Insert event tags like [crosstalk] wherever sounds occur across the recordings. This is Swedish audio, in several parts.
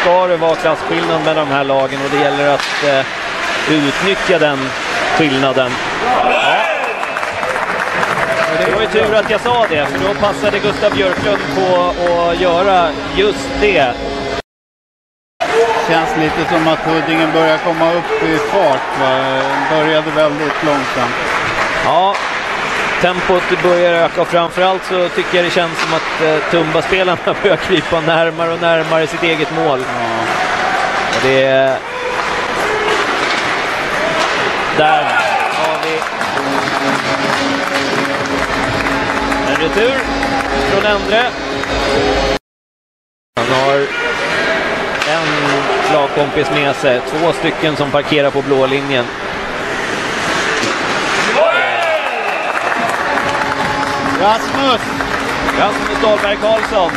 ska det vara klasskillnad mellan de här lagen och det gäller att eh, utnyttja den skillnaden. Ja. Det var ju tur att jag sa det, för då passade Gustav Björklund på att göra just det. Känns lite som att Huddinge börjar komma upp i fart. Va? Började väldigt långsamt. Ja, tempot börjar öka och framförallt så tycker jag det känns som att eh, Tumba-spelarna [laughs] börjar krypa närmare och närmare sitt eget mål. Ja. Och det är... Där har vi en retur från Endre. Han har en lagkompis med sig, två stycken som parkerar på blå linjen. Rasmus! Rasmus Dahlberg Karlsson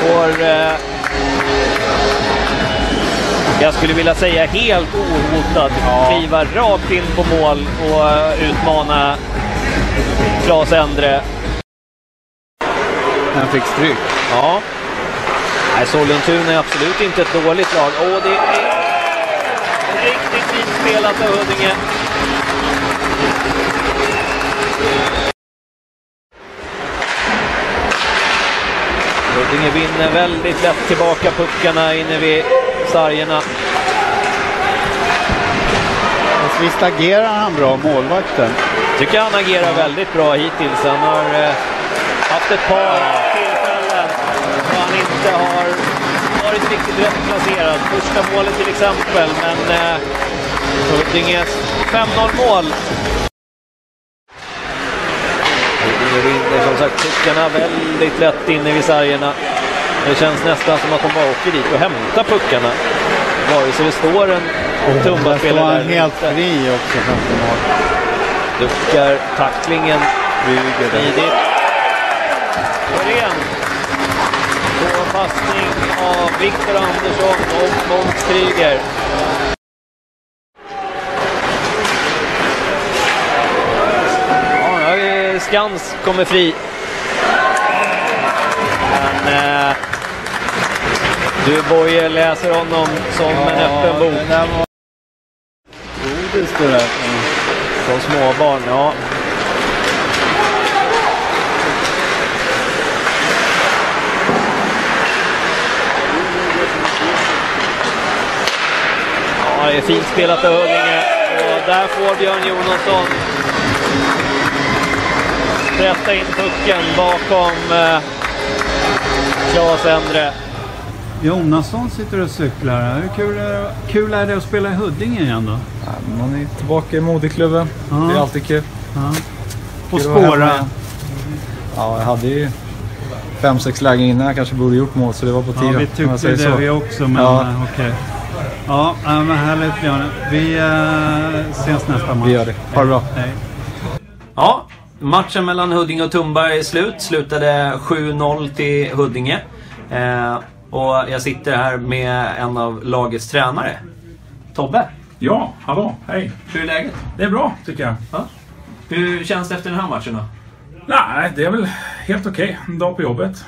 får, eh, jag skulle vilja säga helt ohotad, kliva rakt in på mål och eh, utmana Claes Endre. Han fick stryk. Ja. Nej, Sollentuna är absolut inte ett dåligt lag. Åh, det är riktigt fint spelat av Huddinge. Huddinge vinner väldigt lätt tillbaka puckarna inne vid sargerna. Fast visst agerar han bra, målvakten? Tycker han agerar väldigt bra hittills. Han har eh, haft ett par tillfällen då han inte har varit riktigt rätt placerad. Första målet till exempel, men eh, Huddinges 5-0 mål. Huddinge vinner som sagt puckarna väldigt lätt inne vid sargerna. Det känns nästan som att de bara åker dit och hämtar puckarna. Vare sig det står en står Tumba-spelare där eller helt inte. fri också framför mål. Duckar tacklingen. Tidigt. Norén. På passning av Viktor Andersson och Måns Kryger. Ja, nu har vi Skans kommer fri. Men eh, du Boje läser honom som en öppen bok. det där var godis det där. Som småbarn, ja. Ja, det är fint spelat av Huddinge. Och där får Björn Jonasson sprätta in pucken bakom eh, Claes Endre. Jonasson sitter och cyklar. Hur kul är, kul är det att spela i Huddinge igen då? Ja, man är tillbaka i moderklubben. Ja. Det är alltid kul. Ja. Och Kul spåra. Ja, jag hade ju fem, sex lägen innan jag kanske borde gjort mål så det var på Ja, tiden. vi om jag tyckte det så. vi också, men Ja. ja. okej. Ja, ja, men härligt Björn. Vi eh, ses nästa match. Vi gör det. Ha det bra. Hej. Ja, matchen mellan Huddinge och Tumba är slut. Slutade 7-0 till Huddinge. Eh, och jag sitter här med en av lagets tränare. Tobbe, Ja, hallå, hej. hur är läget? Det är bra tycker jag. Hur känns det efter den här matchen då? Nej, det är väl helt okej. En dag på jobbet.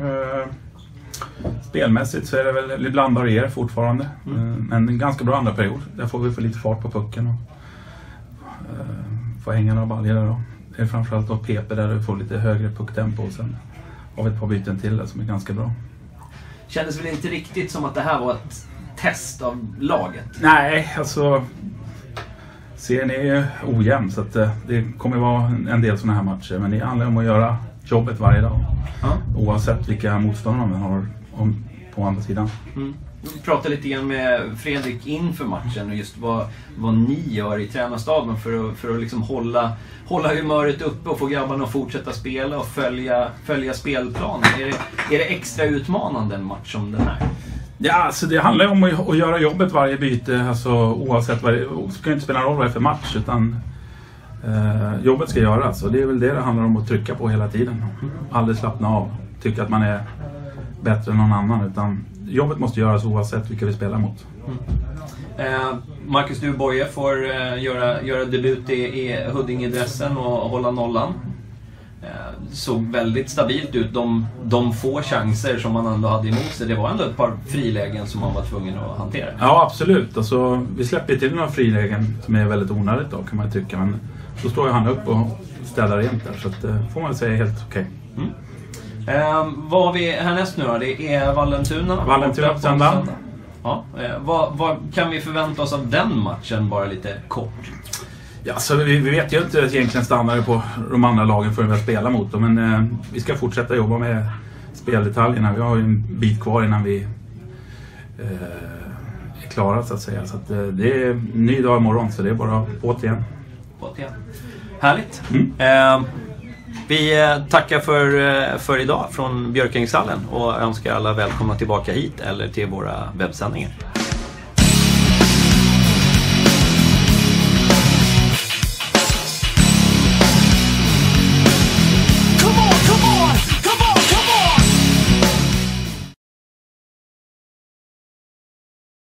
Eh, spelmässigt så är det väl lite bland varierar fortfarande. Eh, men en ganska bra andra period. Där får vi få lite fart på pucken och uh, få hänga några baljor där då. Det är framförallt då PP där du får lite högre pucktempo och sen har vi ett par byten till där som är ganska bra. Kändes väl inte riktigt som att det här var ett test av laget? Nej, alltså serien är ju ojämn så att eh, det kommer vara en- en del sådana här matcher. Men det handlar om att göra jobbet varje dag. Ja. Oavsett vilka motståndare man har om, på andra sidan. Vi pratade lite grann med Fredrik inför matchen och just vad, vad ni gör i tränarstaben för att, för att liksom hålla, hålla humöret uppe och få grabbarna att fortsätta spela och följa, följa spelplanen. Är det, är det extra utmanande en match som den här? Ja, alltså det handlar ju om att, att göra jobbet varje byte. Alltså, oavsett vad det det ska inte spela någon roll vad det är för match. Utan eh, jobbet ska göras och det är väl det det handlar om att trycka på hela tiden. Aldrig slappna av. Tycka att man är bättre än någon annan. Utan jobbet måste göras oavsett vilka vi spelar mot. Eh, Marcus Duboye får eh, göra, göra debut i, i Huddinge-dressen och hålla nollan. Eh, såg väldigt stabilt ut. De, de få chanser som man ändå hade emot sig, det var ändå ett par frilägen som man var tvungen att hantera. Ja, absolut. Alltså, vi släppte till några frilägen som är väldigt onödigt då, kan man ju tycka. Men då står ju han upp och städar rent där. Så att, det får man säga är helt okej. Eh, vad vi härnäst nu då? Det är Vallentuna. Vallentuna på söndag. Ja, eh, vad, vad kan vi förvänta oss av den matchen, bara lite kort? Ja, så vi, vi vet ju inte egentligen standarden på de andra lagen förrän vi har spelat mot dem. Men eh, vi ska fortsätta jobba med speldetaljerna. Vi har ju en bit kvar innan vi eh, är klara så att säga. Så att, eh, det är en ny dag imorgon så det är bara återigen. Återigen. Härligt. Mm. Vi eh, tackar för, eh, för idag från Björkängshallen och önskar alla välkomna tillbaka hit eller till våra webbsändningar.